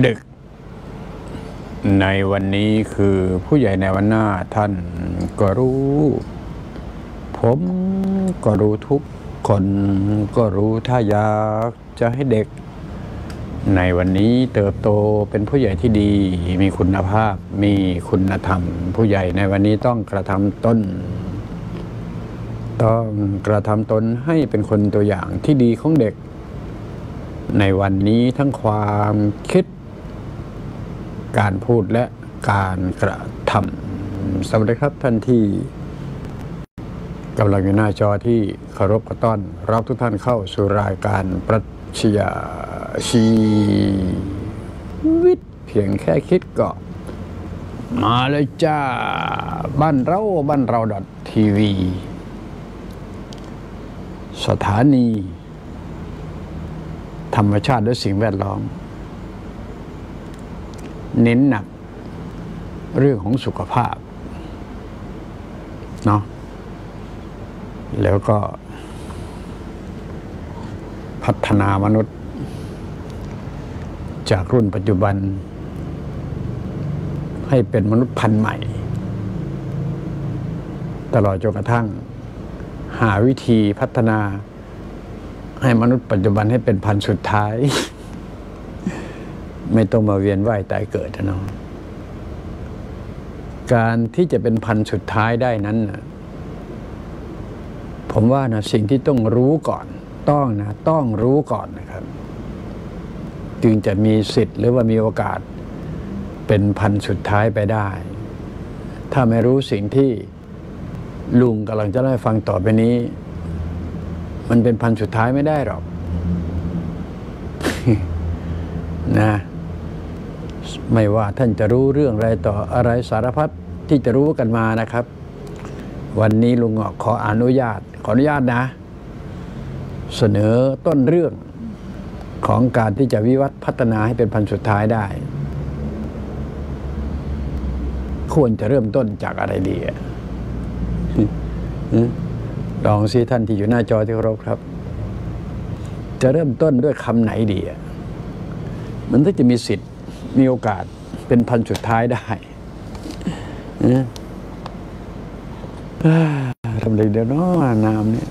เด็กในวันนี้คือผู้ใหญ่ในวันหน้าท่านก็รู้ ผมก็รู้ทุกคนก็รู้ถ้าอยากจะให้เด็ก ในวันนี้เติบโตเป็นผู้ใหญ่ที่ดี มีคุณภาพมีคุณธรรม ผู้ใหญ่ในวันนี้ต้องกระทำตนต้องกระทำตนให้เป็นคนตัวอย่างที่ดีของเด็กในวันนี้ทั้งความคิด การพูดและการกระทำสวัสดีครับท่านที่กำลังอยู่หน้าจอที่เคารพกระต้อน รับทุกท่านเข้าสู่รายการปรัชญาชีวิตเพียงแค่คิดก็ มาเลยจ้า บ้านเราบ้านเราดอททีวี สถานี ธรรมชาติและสิ่งแวดล้อม เน้นหนักเรื่องของสุขภาพเนาะแล้วก็พัฒนามนุษย์ จากรุ่นปัจจุบัน ให้เป็นมนุษย์พันธุ์ใหม่ ตลอดจนกระทั่ง หาวิธีพัฒนาให้มนุษย์ปัจจุบันให้เป็นพันธุ์สุดท้าย ไม่ต้องมาเวียนว่ายตายเกิดนะการที่จะเป็นพันธุ์สุดท้ายได้นั้นนะผมว่านะสิ่งที่ต้องรู้ก่อน ต้องนะ ต้องรู้ก่อนนะครับ จึงจะมีสิทธิ์หรือว่ามีโอกาสเป็นพันธุ์สุดท้ายไปได้ ถ้าไม่รู้สิ่งที่ลุงกำลังจะเล่าให้ฟังต่อไปนี้ มันเป็นพันธุ์สุดท้ายไม่ได้หรอกนะ ไม่ว่าท่านจะรู้เรื่องอะไรต่ออะไรสารพัดที่จะรู้กันมานะครับ วันนี้ลุงขออนุญาต ขออนุญาตนะ เสนอต้นเรื่องของการที่จะวิวัฒน์พัฒนาให้เป็นพันธุ์สุดท้ายได้ ควรจะเริ่มต้นจากอะไรดีอะลองสิท่านที่อยู่หน้าจอที่เคารพครับ จะเริ่มต้นด้วยคำไหนดีอะมันก็จะมีสิทธิ์ มีโอกาสเป็นพันสุดท้ายได้ทำไรเดี๋ยวน้อน้ำเนี่ย